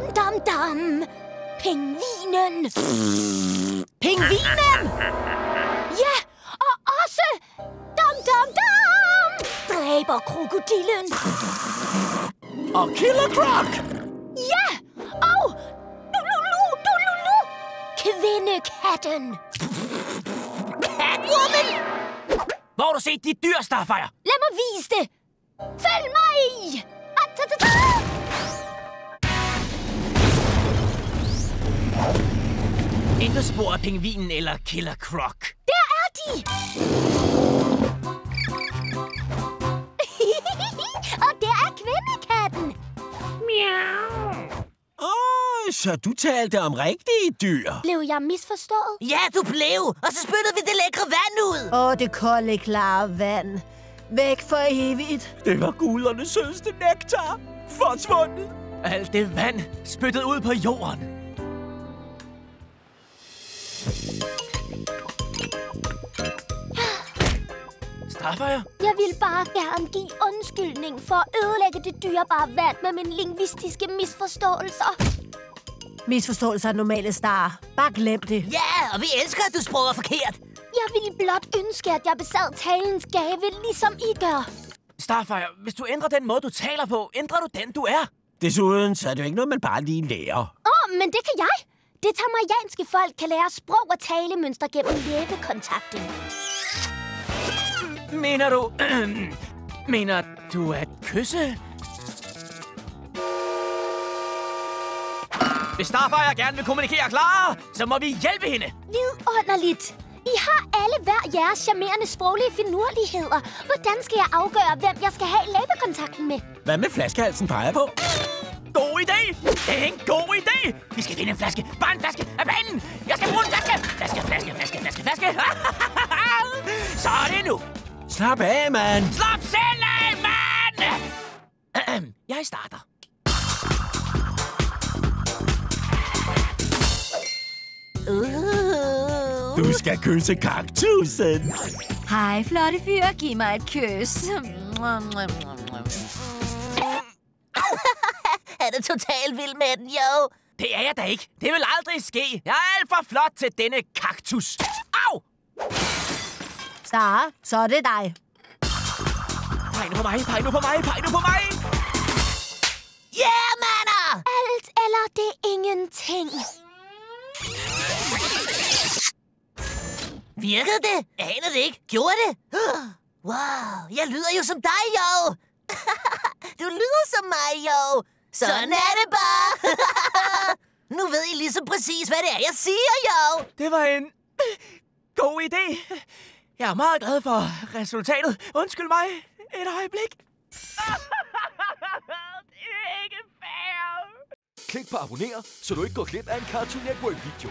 Dam, dam, dam. Pingvinen. Pingvinen? Ja, og også dam, dam, dam. Dræber krokodillen. Og Killer Croc! Ja, og lulu, lulu, kvindekatten. Catwoman! Hvor har du set dit dyr, Starfire? Lad mig vise det. Følg mig! Ah, ta, ta, ta. Intet spor af pingvinen eller Killer Croc. Der er de! og der er kvindekatten. Åh, så du talte om rigtige dyr. Blev jeg misforstået? Ja, du blev, og så spyttede vi det lækre vand ud. Åh, det kolde, klare vand. Væk for evigt. Det var gudernes sødeste nektar. Forsvundet. Alt det vand spyttet ud på jorden. Starfire? Jeg vil bare gerne give undskyldning for at ødelægge det dyrebare vand med mine lingvistiske misforståelser. Misforståelser er normale star. Bare glem det. Ja, og vi elsker, at du sproger forkert. Jeg ville blot ønske, at jeg besad talens gave, ligesom I gør. Starfire, hvis du ændrer den måde, du taler på, ændrer du den, du er. Desuden så er det jo ikke noget, man bare lige lærer. Åh, oh, men det kan jeg. Det tamarianske folk kan lære sprog og talemønstre gennem læbekontakten. Mener du... mener du at kysse? Hvis Starfire gerne vil kommunikere klarere, så må vi hjælpe hende. Vidunderligt. I har alle hver jeres charmerende sproglige finurligheder. Hvordan skal jeg afgøre, hvem jeg skal have læbekontakten med? Hvad med flaskehalsen peger på? God idé! Det er en god idé! Vi skal finde en flaske. Bare en flaske af planen! Jeg skal bruge en flaske! Flaske, flaske, flaske, flaske, flaske! Så er det nu! Slap af, mand. Slap selv af, mand! Jeg starter. Uh. Du skal kysse kaktusen. Hej, flotte fyr. Giv mig et kys. Er det totalt vild med den, jo? Det er jeg da ikke. Det vil aldrig ske. Jeg er alt for flot til denne kaktus. Au! Star, så er det dig. Peg nu på mig, peg nu på mig, peg nu på mig! Yeah, mander! Alt eller det ingenting. Virkede det? Jeg aner det ikke. Gjorde det? Wow, jeg lyder jo som dig, jo. du lyder som mig, jo. Sådan er det bare. nu ved I lige så præcis, hvad det er, jeg siger, jo. Det var en god idé. Jeg er meget glad for resultatet. Undskyld mig et øjeblik. det er ikke fair. Klik på abonner, så du ikke går glip af en Cartoon Network video.